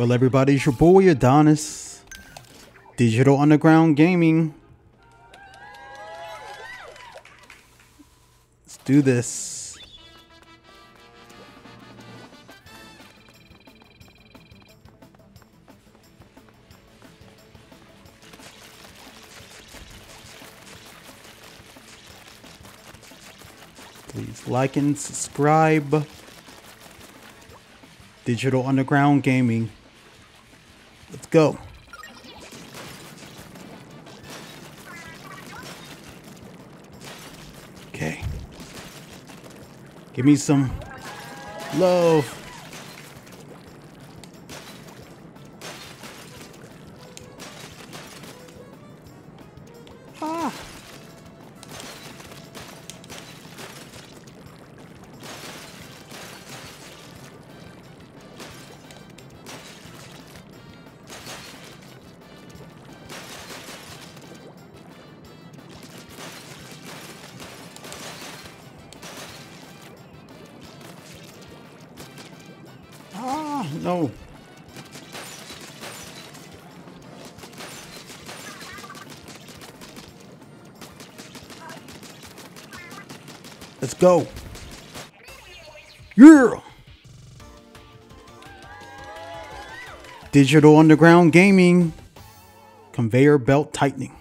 Well, everybody, it's your boy Adonis. Digital Underground Gaming. Let's do this. Please like and subscribe. Digital Underground Gaming. Let's go. Okay. Give me some love. Ah. No. Let's go. Yeah. Digital Underground Gaming. Conveyor belt tightening.